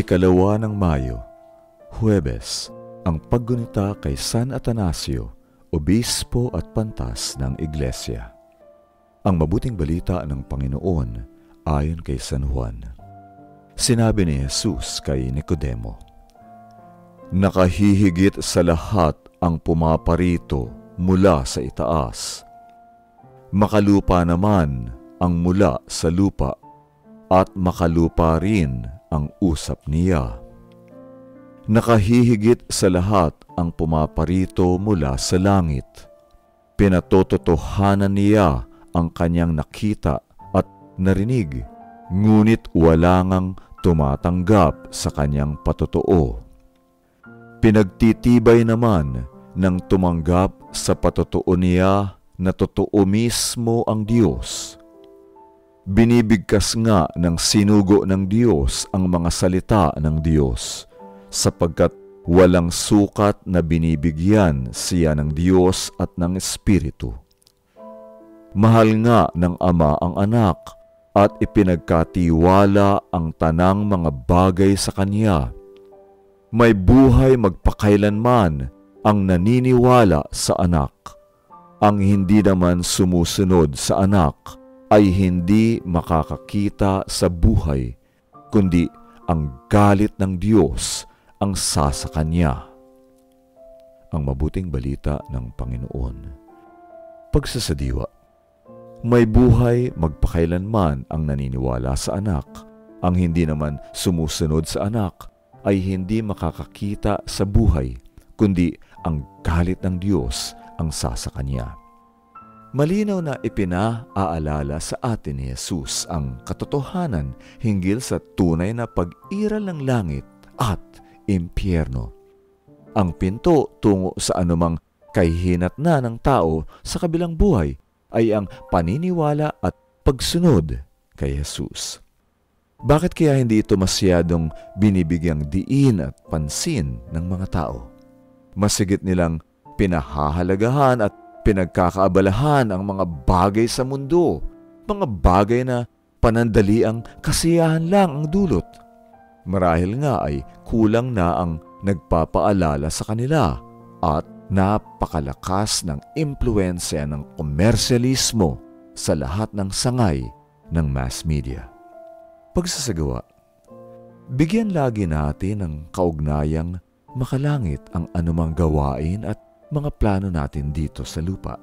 Ikalawa ng Mayo, Huwebes, ang paggunita kay San Atanasio, Obispo at Pantas ng Iglesia. Ang mabuting balita ng Panginoon ayon kay San Juan. Sinabi ni Jesus kay Nicodemo, Nakahihigit sa lahat ang pumaparito mula sa itaas. Makalupa naman ang mula sa lupa at makalupa rin ang usap niya. Nakahihigit sa lahat ang pumaparito mula sa langit. Pinatototohanan niya ang kanyang nakita at narinig, ngunit wala ngang tumatanggap sa kanyang patotoo. Pinagtitibay naman ng tumanggap sa patotoo niya na totoo mismo ang Diyos Binibigkas nga ng sinugo ng Diyos ang mga salita ng Diyos, sapagkat walang sukat na binibigyan siya ng Diyos at ng Espiritu. Mahal nga ng Ama ang anak at ipinagkatiwala ang tanang mga bagay sa Kanya. May buhay magpakailanman ang naniniwala sa anak. Ang hindi naman sumusunod sa anak ay hindi makakakita sa buhay, kundi ang galit ng Diyos ang sasa kanya. Ang mabuting balita ng Panginoon. Pagsasadiwa, may buhay magpakailanman ang naniniwala sa anak. Ang hindi naman sumusunod sa anak ay hindi makakakita sa buhay, kundi ang galit ng Diyos ang sasa kanya. Malinaw na ipinaaalala sa atin ni Jesus ang katotohanan hinggil sa tunay na pag-iral ng langit at impyerno. Ang pinto tungo sa anumang kahihinat na ng tao sa kabilang buhay ay ang paniniwala at pagsunod kay Jesus. Bakit kaya hindi ito masyadong binibigyang diin at pansin ng mga tao? Masigit nilang pinahahalagahan at pinagkakaabalahan ang mga bagay sa mundo, mga bagay na panandali ang kasiyahan lang ang dulot. Marahil nga ay kulang na ang nagpapaalala sa kanila at napakalakas ng impluensya ng komersyalismo sa lahat ng sangay ng mass media. Pagsasagawa, bigyan lagi natin ng kaugnayang makalangit ang anumang gawain at mga plano natin dito sa lupa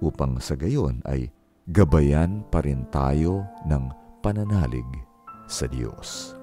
upang sa gayon ay gabayan pa rin tayo ng pananalig sa Diyos.